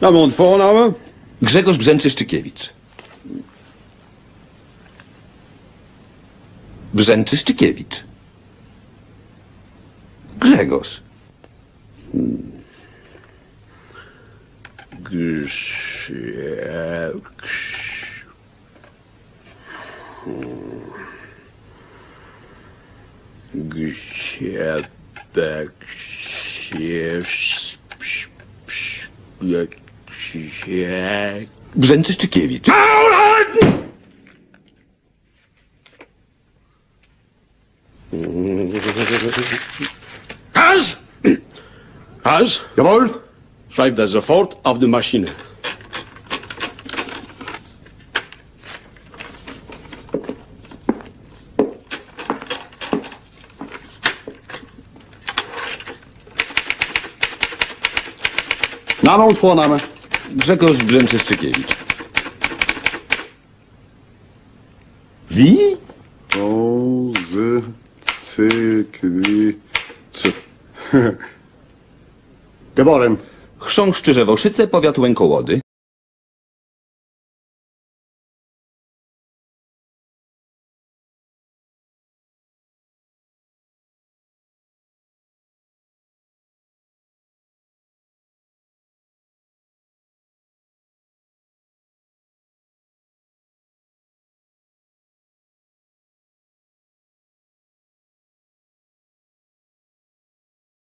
Name und Vorname? Grzegorz Brzęczyszczykiewicz. Brzęczyszczykiewicz. Grzegorz. Grzebek się... się... Brzęczyszczykiewicz. Hans! Hans, Jawohl. schreib das sofort auf die Maschine. Name und Vorname. Grzegorz Brzęczyszczykiewicz. Wie? O, z, cy, kwi, c. Geboren. Chrząszczy Rzewoszyce, powiat Łękołody.